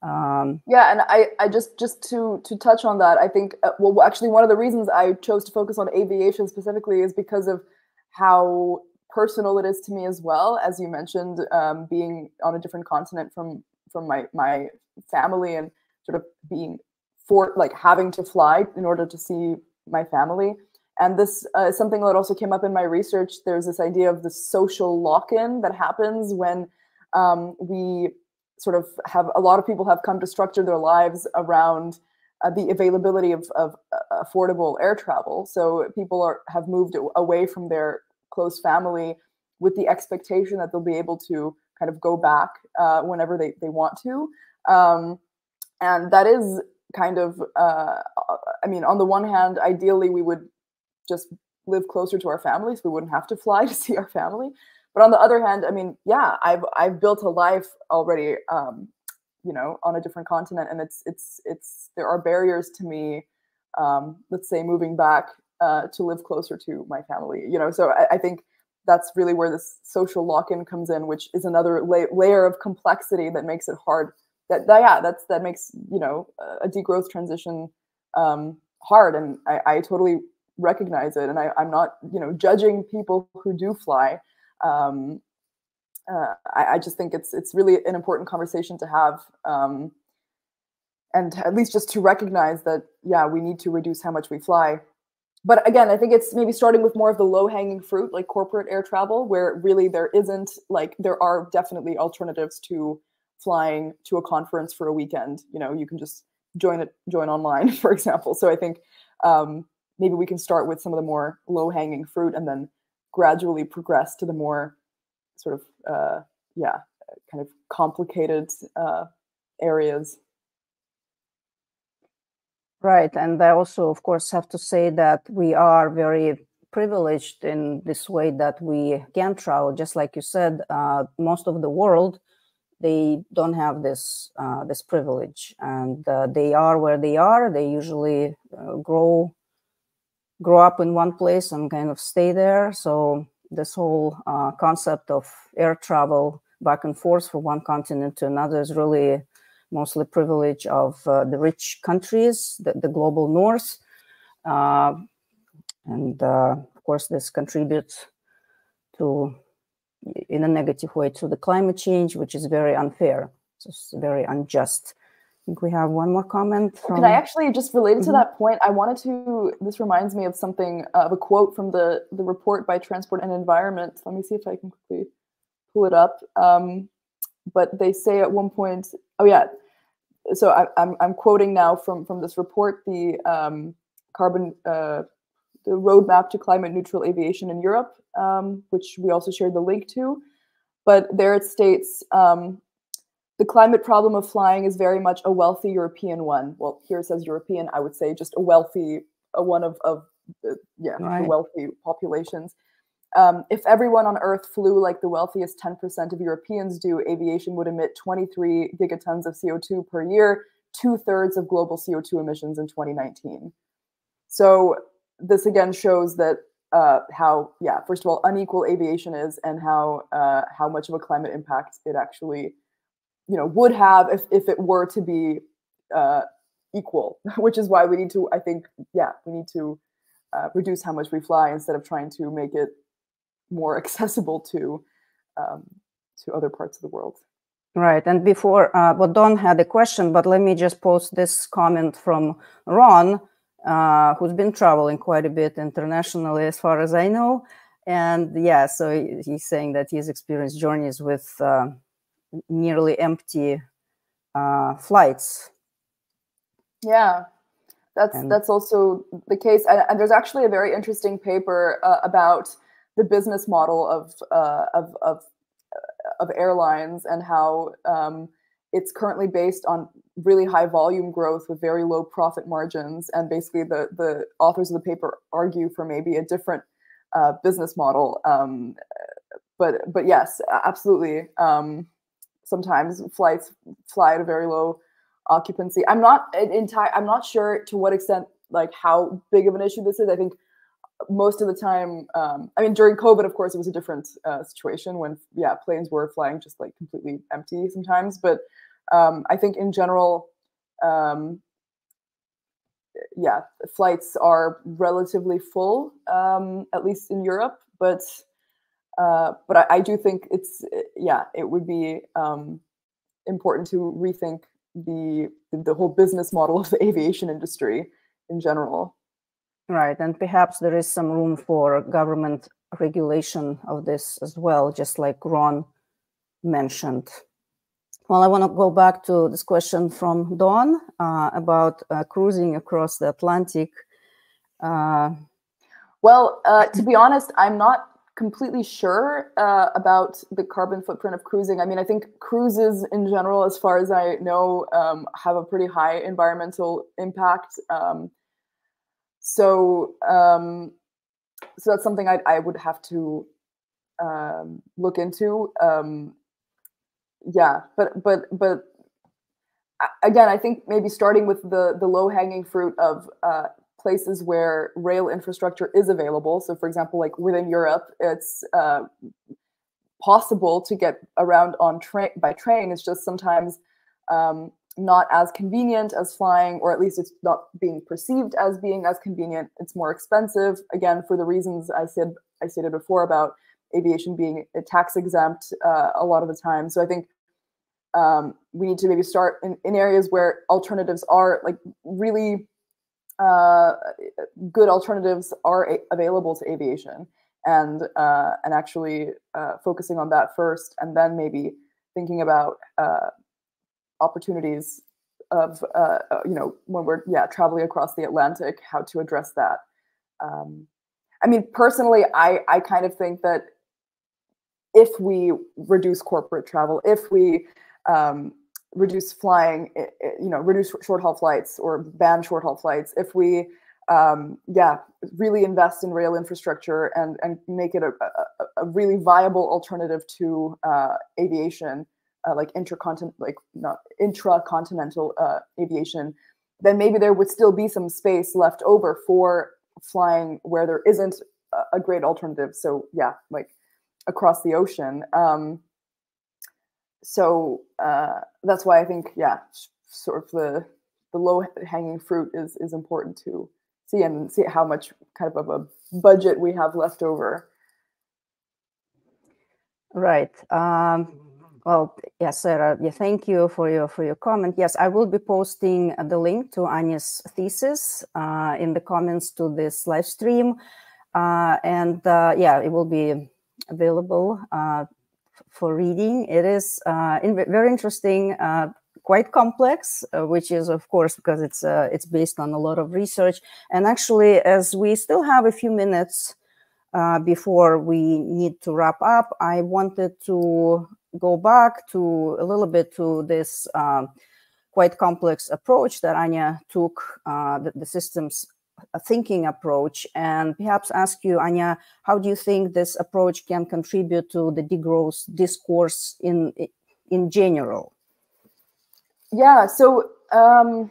Um, yeah and i i just just to to touch on that i think uh, well actually one of the reasons i chose to focus on aviation specifically is because of how personal it is to me as well as you mentioned um, being on a different continent from from my my family and sort of being for like having to fly in order to see my family and this uh, is something that also came up in my research there's this idea of the social lock-in that happens when um, we sort of have a lot of people have come to structure their lives around uh, the availability of, of uh, affordable air travel. So people are have moved away from their close family with the expectation that they'll be able to kind of go back uh, whenever they, they want to. Um, and that is kind of, uh, I mean, on the one hand, ideally we would just live closer to our families. We wouldn't have to fly to see our family but on the other hand i mean yeah i've i've built a life already um, you know on a different continent and it's it's it's there are barriers to me um, let's say moving back uh, to live closer to my family you know? So I, I think that's really where this social lock-in comes in which is another la- layer of complexity that makes it hard. That, that yeah that's that makes you know a degrowth transition um, hard and I, I totally recognize it and I, i'm not you know judging people who do fly. Um, uh, I, I, just think it's it's really an important conversation to have, um, and at least just to recognize that yeah, we need to reduce how much we fly. But again, I think it's maybe starting with more of the low hanging fruit, like corporate air travel, where really there isn't like there are definitely alternatives to flying to a conference for a weekend. You know, you can just join it join online, for example. So I think um, maybe we can start with some of the more low hanging fruit and then gradually progress to the more sort of uh, yeah kind of complicated uh, areas right and i also of course have to say that we are very privileged in this way that we can travel just like you said uh, most of the world they don't have this uh, this privilege and uh, they are where they are they usually uh, grow grow up in one place and kind of stay there. So this whole uh, concept of air travel back and forth from one continent to another is really mostly privilege of uh, the rich countries, the, the global north. Uh, and uh, of course, this contributes to, in a negative way, to the climate change, which is very unfair. It's very unjust I think we have one more comment. From... Can I actually just related to mm-hmm. that point? I wanted to. This reminds me of something uh, of a quote from the the report by Transport and Environment. Let me see if I can quickly pull it up. Um, but they say at one point, oh yeah. So I, am I'm, I'm quoting now from from this report the um, carbon uh, the roadmap to climate neutral aviation in Europe, um, which we also shared the link to. But there it states um, the climate problem of flying is very much a wealthy European one. Well, here it says European. I would say just a wealthy, a one of of uh, yeah, right. wealthy populations. Um, if everyone on Earth flew like the wealthiest 10% of Europeans do, aviation would emit 23 gigatons of CO2 per year, two thirds of global CO2 emissions in 2019. So this again shows that uh, how, yeah, first of all, unequal aviation is, and how uh, how much of a climate impact it actually you know would have if, if it were to be uh, equal which is why we need to i think yeah we need to uh, reduce how much we fly instead of trying to make it more accessible to um, to other parts of the world right and before uh, well Dawn had a question but let me just post this comment from ron uh, who's been traveling quite a bit internationally as far as i know and yeah so he's saying that he's experienced journeys with uh, nearly empty uh, flights. Yeah, that's and that's also the case. And, and, there's actually a very interesting paper uh, about the business model of uh, of of uh, of airlines and how um, it's currently based on really high volume growth with very low profit margins. And basically, the the authors of the paper argue for maybe a different uh, business model. Um, but but yes, absolutely. Um, sometimes flights fly at a very low occupancy. I'm not entire. I'm not sure to what extent like how big of an issue this is. I think most of the time, um, I mean, during COVID, of course, it was a different uh, situation when, yeah, planes were flying just like completely empty sometimes. But um, I think in general, um, yeah, flights are relatively full, um, at least in Europe. But uh, but I, I, do think it's yeah, it would be um, important to rethink the the whole business model of the aviation industry in general. Right, and perhaps there is some room for government regulation of this as well, just like Ron mentioned. Well, I want to go back to this question from Dawn uh, about uh, cruising across the Atlantic. Uh, well, uh, to be honest, I'm not completely sure uh, about the carbon footprint of cruising. I mean, I think cruises in general, as far as I know, um, have a pretty high environmental impact. Um, so um, so that's something I, I would have to um, look into. Um, yeah, but but but again, I think maybe starting with the the low hanging fruit of uh, places where rail infrastructure is available. So, for example, like within Europe, it's uh, possible to get around on train by train. It's just sometimes um, not as convenient as flying, or at least it's not being perceived as being as convenient. It's more expensive, again, for the reasons I said I stated before about aviation being a tax exempt uh, a lot of the time. So I think um, we need to maybe start in, in areas where alternatives are like really uh, good alternatives are available to aviation, and uh, and actually uh, focusing on that first, and then maybe thinking about uh, opportunities of uh, uh, you know when we're yeah traveling across the Atlantic, how to address that. Um, I mean, personally, I I kind of think that if we reduce corporate travel, if we um, reduce flying, you know, reduce short haul flights or ban short haul flights, if we um, yeah, really invest in rail infrastructure and and make it a, a, a really viable alternative to uh, aviation, uh, like intercontinent, like not intracontinental uh, aviation, then maybe there would still be some space left over for flying where there isn't a great alternative. So yeah, like across the ocean. Um, so uh, that's why I think yeah, sort of the the low hanging fruit is is important to see and see how much kind of a budget we have left over. Right. Um, well, yes, Sarah. Yeah, thank you for your for your comment. Yes, I will be posting the link to Anya's thesis uh, in the comments to this live stream, uh, and uh, yeah, it will be available uh, for reading. It is uh, in very interesting, uh, quite complex, which is of course because it's it's based on a lot of research. And actually, as we still have a few minutes. before we need to wrap up, I wanted to go back to a little bit to this uh, quite complex approach that Anya took, uh, the, the, systems thinking approach, and perhaps ask you, Anya, how do you think this approach can contribute to the degrowth discourse in in general? Yeah, so um,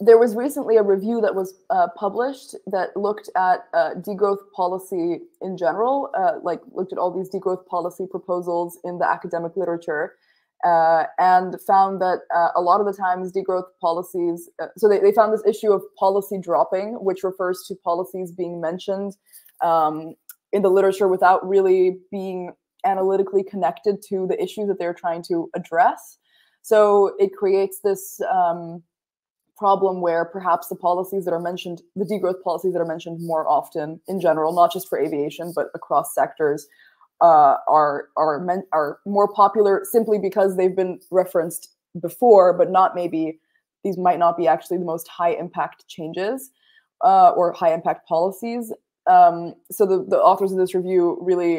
there was recently a review that was uh, published that looked at uh, degrowth policy in general, uh, like looked at all these degrowth policy proposals in the academic literature, uh, and found that uh, a lot of the times degrowth policies, uh, so they, they found this issue of policy dropping, which refers to policies being mentioned um, in the literature without really being analytically connected to the issues that they're trying to address. So it creates this um, problem where perhaps the policies that are mentioned, the degrowth policies that are mentioned more often in general, not just for aviation, but across sectors, uh, are are meant are more popular simply because they've been referenced before, but not maybe these might not be actually the most high impact changes uh, or high impact policies. Um, so the, the authors of this review really,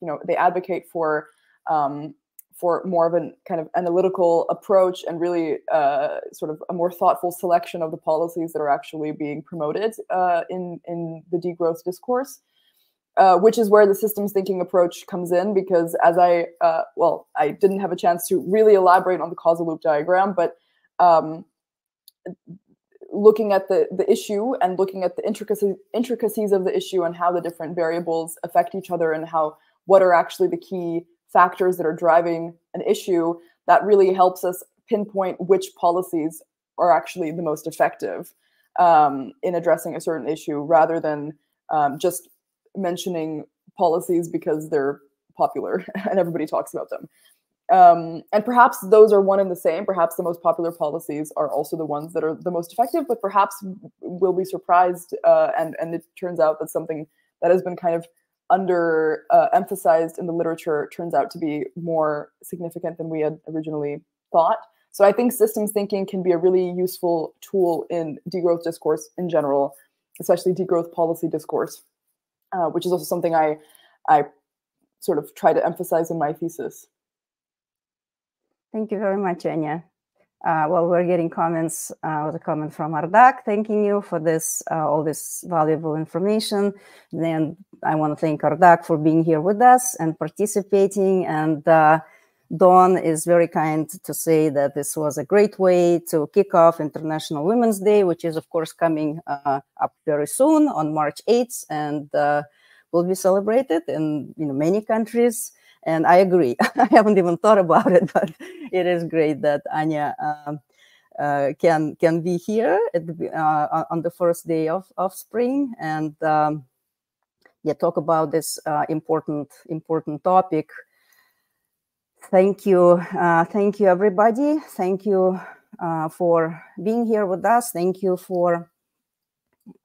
you know, they advocate for um, for more of an kind of analytical approach and really uh, sort of a more thoughtful selection of the policies that are actually being promoted uh, in in the degrowth discourse. Uh, which is where the systems thinking approach comes in because as I, uh, well, I didn't have a chance to really elaborate on the causal loop diagram, but um, looking at the, the issue and looking at the intricacies, intricacies of the issue and how the different variables affect each other and how what are actually the key factors that are driving an issue, that really helps us pinpoint which policies are actually the most effective um, in addressing a certain issue rather than um, just mentioning policies because they're popular and everybody talks about them. Um, and perhaps those are one and the same. Perhaps the most popular policies are also the ones that are the most effective, but perhaps we'll be surprised uh, and, and it turns out that something that has been kind of under uh, emphasized in the literature turns out to be more significant than we had originally thought. So I think systems thinking can be a really useful tool in degrowth discourse in general, especially degrowth policy discourse uh, which is also something I, I sort of try to emphasize in my thesis. Thank you very much, Anya. Uh, well, we're getting comments uh, with a comment from Ardak, thanking you for this, uh, all this valuable information. Then I want to thank Ardak for being here with us and participating. And uh, Dawn is very kind to say that this was a great way to kick off International Women's Day, which is, of course, coming uh, up very soon on March 8th and uh, will be celebrated in you know, many countries. And I agree. I haven't even thought about it, but it is great that Anya um, uh, can can be here the, uh, on the first day of, of spring and um, yeah, talk about this uh, important important topic Thank you. Uh, thank you, everybody. Thank you uh, for being here with us. Thank you for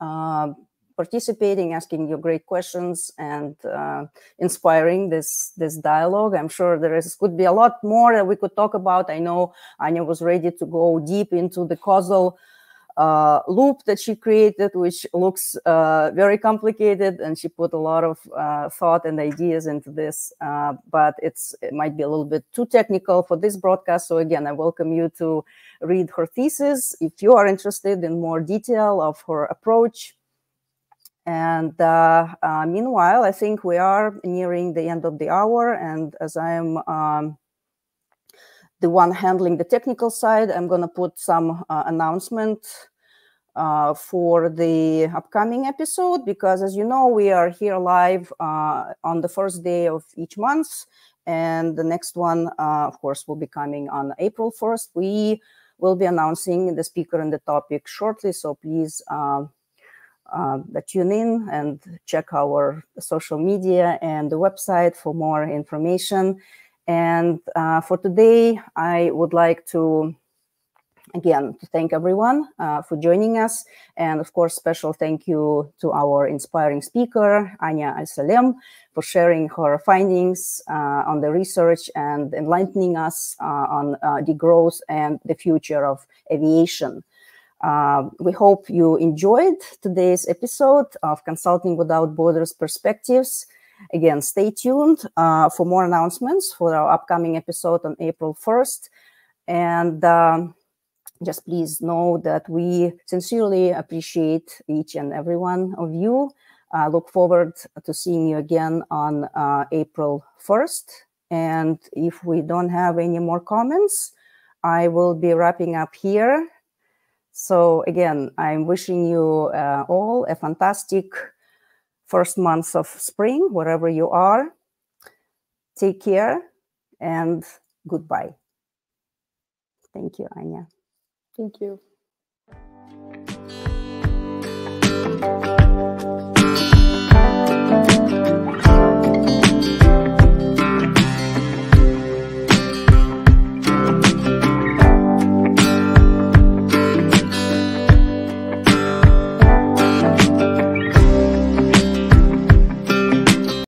uh, participating, asking your great questions, and uh, inspiring this this dialogue. I'm sure there is could be a lot more that we could talk about. I know Anya was ready to go deep into the causal uh, loop that she created, which looks uh, very complicated, and she put a lot of uh, thought and ideas into this. Uh, but it's it might be a little bit too technical for this broadcast. So again, I welcome you to read her thesis if you are interested in more detail of her approach. And uh, uh, meanwhile, I think we are nearing the end of the hour, and as I am. Um, the one handling the technical side. I'm going to put some uh, announcement uh, for the upcoming episode because, as you know, we are here live uh, on the first day of each month. And the next one, uh, of course, will be coming on April 1st. We will be announcing the speaker and the topic shortly. So please uh, tune in and check our social media and the website for more information. And uh, for today, I would like to again to thank everyone uh, for joining us and of course special thank you to our inspiring speaker anya al-salem for sharing her findings uh, on the research and enlightening us uh, on uh, degrowth and the future of aviation uh, we hope you enjoyed today's episode of consulting without borders perspectives Again, stay tuned uh, for more announcements for our upcoming episode on April 1st. And um, just please know that we sincerely appreciate each and every one of you. I look forward to seeing you again on uh, April 1st. And if we don't have any more comments, I will be wrapping up here. So again, I'm wishing you uh, all a fantastic first months of spring, wherever you are. Take care and goodbye. Thank you, Anya. Thank you.